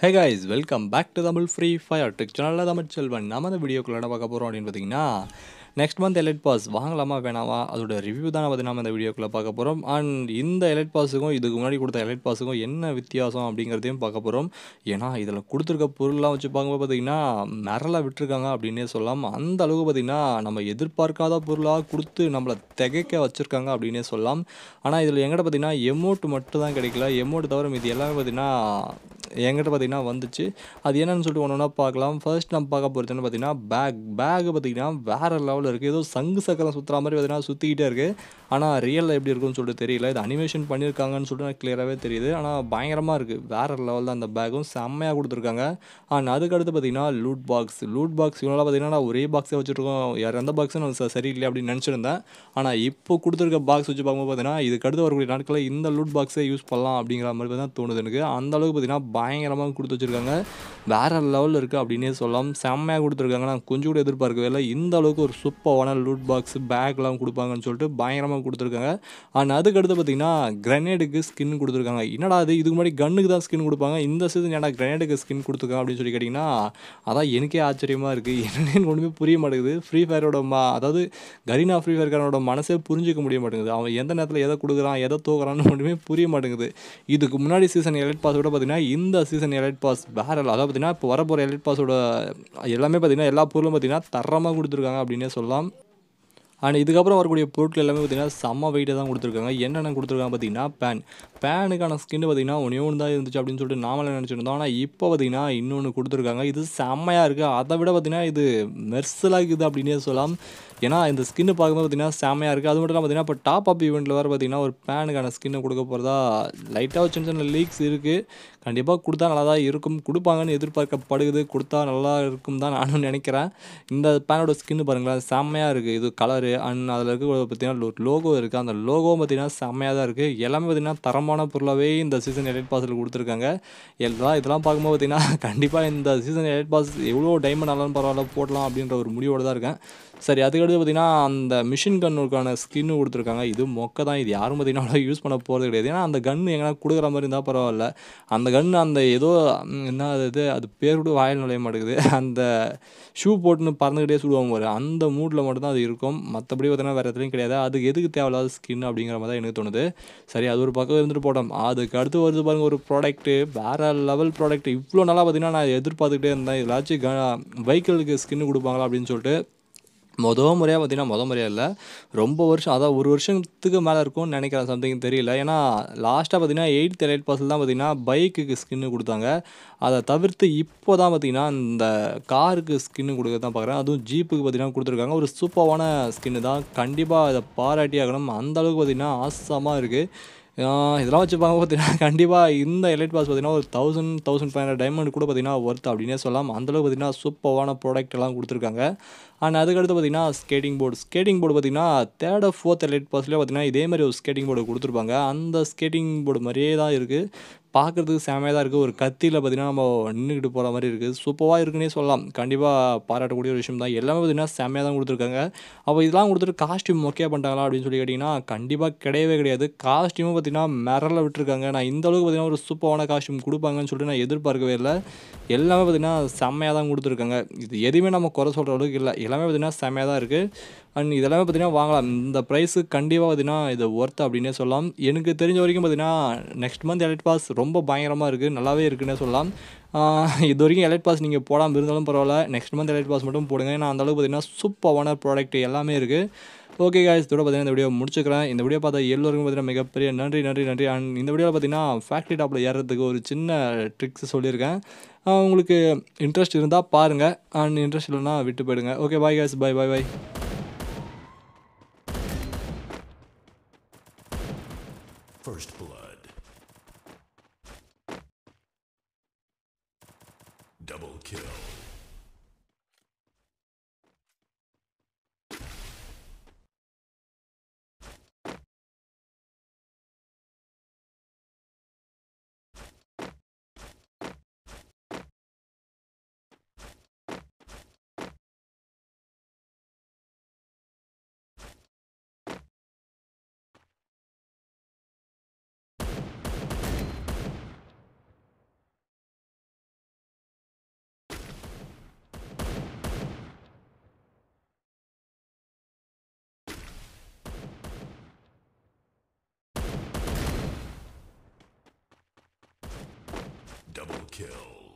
Hey guys welcome back to Tamil Free Fire tech சேனலில் தமிழ் செல்வன். நமது வீடியோக்குள்ள என்ன பார்க்க போகிறோம் அப்படின்னு பார்த்தீங்கன்னா நெக்ஸ்ட் மந்த் எலைட் பாஸ் வாங்கலாமா வேணாமா? அதோட ரிவ்யூ தான் வந்து நம்ம இந்த வீடியோக்குள்ளே பார்க்க போகிறோம் அண்ட் இந்த எலைட் பாஸுக்கும் இதுக்கு முன்னாடி கொடுத்த எலைட் பாஸுக்கும் என்ன வித்தியாசம் அப்படிங்கிறதையும் பார்க்க போகிறோம் ஏன்னா இதில் கொடுத்துருக்க பொருள்லாம் வச்சு பார்க்கும்போது பார்த்திங்கன்னா மிரள விட்டுருக்காங்க அப்படின்னே சொல்லலாம். அந்த அளவுக்கு பார்த்தீங்கன்னா நம்ம எதிர்பார்க்காத பொருளாக கொடுத்து நம்மளை திகைக்க வச்சுருக்காங்க அப்படின்னே சொல்லலாம். ஆனால் இதில் எங்கிட்ட பார்த்தீங்கன்னா எமௌண்ட் மட்டும் தான் கிடைக்கல. எமௌண்ட் தவிர இது எல்லாமே பார்த்தீங்கன்னா என்கிட்ட பார்த்தீங்கன்னா வந்துச்சு. அது என்னன்னு சொல்லிட்டு ஒன்று ஒன்றா பார்க்கலாம். ஃபர்ஸ்ட் நம்ம பார்க்க போகிறதுன்னு பார்த்தீங்கன்னா பேக் பேக் பார்த்தீங்கன்னா வேறு லெவலில் இருக்குது ஏதோ சங்கு சக்கரம் சுற்றுற மாதிரி பார்த்தீங்கன்னா சுற்றிக்கிட்டே இருக்குது ஆனால் ரியலில் எப்படி இருக்குன்னு சொல்லிட்டு தெரியல. இது அனிமேஷன் பண்ணியிருக்காங்கன்னு சொல்லிட்டு எனக்கு கிளியராகவே தெரியுது. ஆனால் பயங்கரமாக இருக்குது வேறு லெவலில் அந்த பேக்கும் செம்மையாக கொடுத்துருக்காங்க. அண்ட் அதுக்கடுத்து பார்த்தீங்கன்னா லூட் பாக்ஸ் லூட் பாக்ஸ் இவங்களாம் பார்த்தீங்கன்னா நான் ஒரே பாக்ஸே வச்சுருக்கோம். யார் எந்த பாக்ஸும் நான் சரியில்லை அப்படின்னு நினச்சிருந்தேன். ஆனால் இப்போ கொடுத்துருக்க பாக்ஸ் வச்சு பார்க்கும்போது பார்த்தீங்கன்னா இதுக்கடுத்து வரக்கூடிய நாட்களில் இந்த லூட் பாக்ஸை யூஸ் பண்ணலாம் அப்படிங்கிற மாதிரி தான் தோணுது எனக்கு. அந்தளவுக்கு பார்த்திங்கன்னா பார்த்தீங்கன்னா பயங்கரமாக கொடுத்து வச்சுருக்காங்க. வேறு லெவலில் இருக்குது அப்படின்னே சொல்லலாம். செம்மையாக கொடுத்துருக்காங்க. நான் கொஞ்சம் கூட எதிர்பார்க்கவே இல்லை. இந்த அளவுக்கு ஒரு சூப்பரான லூட் பாக்ஸ் பேக்லாம் கொடுப்பாங்கன்னு சொல்லிட்டு பயங்கரமாக கொடுத்துருக்காங்க. அண்ட் அதுக்கடுத்து பார்த்தீங்கன்னா கிரனேடுக்கு ஸ்கின் கொடுத்துருக்காங்க. என்னடா அது இதுக்கு முன்னாடி கன்னுக்கு தான் ஸ்கின் கொடுப்பாங்க. இந்த சீசன் ஏன்னா கிரனேடுக்கு ஸ்கின் கொடுத்துருக்காங்க அப்படின்னு சொல்லி கேட்டிங்கன்னா அதான் எனக்கே ஆச்சரியமாக இருக்குது என்னென்னு ஒன்றுமே புரிய மாட்டேங்குது. ஃப்ரீ ஃபயரோட மா அதாவது கரீனா ஃப்ரீ ஃபயர்காரனோட மனசே புரிஞ்சிக்க முடிய மாட்டேங்குது. அவன் எந்த நேரத்தில் எதை கொடுக்குறான் எதை தூக்குறான்னு ஒன்றுமே புரிய மாட்டேங்குது. இதுக்கு முன்னாடி சீசன் எலைட் பாஸ் விட பார்த்தீங்கன்னா இந்த சீசன் எலைட் பாஸ் வேற அதாவது பார்த்தீங்கன்னா இப்போ வரப்போகிற எலைட் பாஸோட எல்லாமே பார்த்தீங்கன்னா எல்லா பொருளும் பார்த்தீங்கன்னா தரமாக கொடுத்துருக்காங்க அப்படின்னே சொல்லலாம் அண்ட் இதுக்கப்புறம் வரக்கூடிய பொருட்கள் எல்லாமே பார்த்தீங்கன்னா செம்ம வெயிட்டை தான் கொடுத்துருக்காங்க. என்னென்ன கொடுத்துருக்காங்க பார்த்தீங்கன்னா பேன் பேனுக்கான ஸ்கின் பார்த்தீங்கன்னா ஒன்றே ஒன்று தான் இருந்துச்சு அப்படின்னு சொல்லிட்டு நாமளே நினச்சிருந்தோம். ஆனால் இப்போ பார்த்தீங்கன்னா இன்னொன்று கொடுத்துருக்காங்க. இது செம்மையாக இருக்குது அதை விட பார்த்தீங்கன்னா இது மெர்சலாக இருக்குது அப்படின்னே சொல்லலாம். ஏன்னா இந்த ஸ்கின்னு பார்க்கும்போது பார்த்தீங்கன்னா செம்மையாக இருக்குது அது மட்டும் இல்லாமல் பார்த்தீங்கன்னா இப்போ டாப் அப் ஈவெண்ட்டில் வேறு பார்த்தீங்கன்னா ஒரு பேனுக்கான ஸ்கின்னை கொடுக்க போகிறதா லைட்டாக சின்ன சின்ன லீக்ஸ் இருக்குது கண்டிப்பாக கொடுத்தா நல்லா தான் இருக்கும். கொடுப்பாங்கன்னு எதிர்பார்க்கப்படுது கொடுத்தா நல்லா இருக்கும் தான் நானும் நினைக்கிறேன். இந்த பேனோட ஸ்கின்னு பாருங்களேன் செம்மையாக இருக்குது இது கலரு அண்ட் அதில் இருக்க பார்த்தீங்கன்னா லோகோ இருக்குது அந்த லோகோவும் பார்த்திங்கன்னா செம்மையாக தான் இருக்குது எல்லாமே பார்த்தீங்கன்னா தரமான பொருளாகவே இந்த சீசன் எலைட் பாஸில் கொடுத்துருக்காங்க. எல்லாம் இதெல்லாம் பார்க்கும்போது பார்த்தீங்கன்னா கண்டிப்பாக இந்த சீசன் எலைட் பாஸ் எவ்வளோ டைமண்ட் ஆனாலும் பரவாயில்ல போடலாம் அப்படின்ற ஒரு முடிவோடு தான் இருக்கேன். சரி அதுக்கடுத்து பார்த்தீங்கன்னா அந்த மிஷின் கன்னுக்கான ஸ்கின்னு கொடுத்துருக்காங்க. இது மொக்க தான். இது யாரும் பார்த்தீங்கன்னா யூஸ் பண்ண போகிறது கிடையாது. ஏன்னா அந்த கன்று எங்கன்னா கொடுக்குற மாதிரி இருந்தால் பரவாயில்ல. அந்த கன்று அந்த ஏதோ என்ன அது இது அது பேர் கூட வாயில் நுழைய மாட்டேங்குது. அந்த ஷூ போட்டுன்னு பறந்துக்கிட்டே சுடுவாங்க ஒரு அந்த மூட்டில் மட்டும்தான் அது இருக்கும். மற்றபடி பார்த்தீங்கன்னா வேறு எதுலையும் கிடையாது. அதுக்கு எதுக்கு தேவையில்லாத ஸ்கின் அப்படிங்கிற மாதிரி தான் எனக்கு தோணுது. சரி அது ஒரு பக்கம் இருந்துட்டு போட்டோம். அதுக்கு அடுத்து வருது பாருங்க ஒரு ப்ராடக்ட்டு வேறு லெவல் ப்ராடக்ட் இவ்வளோ நாளாக பார்த்தீங்கன்னா நான் எதிர்பார்த்துக்கிட்டே இருந்தேன். இதிலாச்சும் க ஸ்கின் கொடுப்பாங்களா அப்படின்னு சொல்லிட்டு. மொத முறையாக பார்த்தீங்கன்னா மொத முறையாக இல்லை. ரொம்ப வருஷம் அதான் ஒரு வருஷத்துக்கு மேலே இருக்கும்னு நினைக்கிறேன் சம்திங் தெரியல. ஏன்னா லாஸ்ட்டாக பார்த்தீங்கன்னா எயிட் எலைட் பர்சல் தான் பார்த்தீங்கன்னா பைக்குக்கு ஸ்கின்னு கொடுத்தாங்க. அதை தவிர்த்து இப்போ தான் பார்த்தீங்கன்னா இந்த காருக்கு ஸ்கின்னு கொடுக்க தான் பார்க்குறேன் அதுவும் ஜீப்புக்கு பார்த்தீங்கன்னா கொடுத்துருக்காங்க. ஒரு சூப்பரான ஸ்கின்னு தான். கண்டிப்பாக அதை பாராட்டி ஆகணும். அந்தளவுக்கு பார்த்தீங்கன்னா ஆசமாக இருக்குது இதெல்லாம் வச்சு பார்க்க பார்த்தீங்கன்னா கண்டிப்பாக இந்த எலைட் பாஸ் பார்த்தீங்கன்னா ஒரு thousand thousand five hundred diamond கூட பார்த்தீங்கன்னா ஒர்த் அப்படின்னே சொல்லலாம். அந்தளவுக்கு பார்த்தீங்கன்னா சூப்பரான ப்ராடக்ட் எல்லாம் கொடுத்துருக்காங்க. அண்ட் அதுக்கடுத்து பார்த்தீங்கன்னா ஸ்கேட்டிங் போர்டு ஸ்கேட்டிங் போர்டு பார்த்தீங்கன்னா தேர்ட் ஃபோர்த் எலைட் பாஸ்லேயே பார்த்தீங்கன்னா இதே மாதிரி ஒரு ஸ்கேட்டிங் போர்டு கொடுத்துருப்பாங்க. அந்த ஸ்கேட்டிங் போர்டு மாதிரியே தான் இருக்குது பார்க்குறதுக்கு செமையாக தான் இருக்குது ஒரு கத்தியில் பார்த்தீங்கன்னா நம்ம நின்றுக்கிட்டு போகிற மாதிரி இருக்குது சூப்பராக இருக்குன்னே சொல்லலாம். கண்டிப்பாக பாராட்டக்கூடிய ஒரு விஷயம் தான் எல்லாமே பார்த்தீங்கன்னா செமையாக தான் கொடுத்துருக்காங்க. அப்போ இதெல்லாம் கொடுத்துட்டு காஸ்ட்யூம் ஓகே பண்ணிட்டாங்களா அப்படின்னு சொல்லி கேட்டிங்கன்னா கண்டிப்பாக கிடையவே கிடையாது. காஸ்ட்யூமும் பார்த்தீங்கன்னா மிரல விட்டுருக்காங்க. நான் இந்த அளவுக்கு பார்த்திங்கன்னா ஒரு சூப்பரான காஸ்ட்யூம் கொடுப்பாங்கன்னு சொல்லிட்டு நான் எதிர்பார்க்கவே இல்லை. எல்லாமே பார்த்தீங்கன்னா செம்மையாக தான் கொடுத்துருக்காங்க. இது எதுவுமே நம்ம குறை சொல்கிற அளவுக்கு இல்லை. எல்லாமே பார்த்திங்கன்னா செம்மையாக தான் இருக்குது அண்ட் இதெல்லாமே பார்த்தீங்கன்னா வாங்கலாம். இந்த ப்ரைஸு கண்டிப்பாக பார்த்தீங்கன்னா இது ஒர்த் அப்படின்னே சொல்லலாம். எனக்கு தெரிஞ்ச வரைக்கும் பார்த்தீங்கன்னா நெக்ஸ்ட் மந்த் எலைட் பாஸ் ரொம்ப பயங்கரமாக இருக்குது நல்லாவே இருக்குன்னே சொல்லலாம். இது வரைக்கும் எலைட் பாஸ் நீங்கள் போடாமல் இருந்தாலும் பரவாயில்ல. நெக்ஸ்ட் மந்த் எலைட் பாஸ் மட்டும் போடுங்க. ஏன்னா அந்தளவுக்கு பார்த்தீங்கன்னா பார்த்தீங்கன்னா சூப்பரான ப்ராடக்ட் எல்லாமே இருக்குது ஓகே guys இதோட பார்த்தீங்கன்னா இந்த வீடியோ முடிச்சுக்கிறேன். இந்த வீடியோ பார்த்தா எல்லோருக்கும் பார்த்தீங்கன்னா மிகப்பெரிய நன்றி நன்றி நன்றி. அண்ட் இந்த வீடியோவில் பார்த்தீங்கன்னா ஃபேக்ட்ரி டாப்பில் ஏறுறதுக்கு ஒரு சின்ன ட்ரிக்ஸ் சொல்லியிருக்கேன். உங்களுக்கு இன்ட்ரெஸ்ட் இருந்தால் பாருங்கள் அண்ட் இன்ட்ரெஸ்ட் இல்லைன்னா விட்டு போயிடுங்க. Okay bye guys. Bye bye bye First blood. Double kill.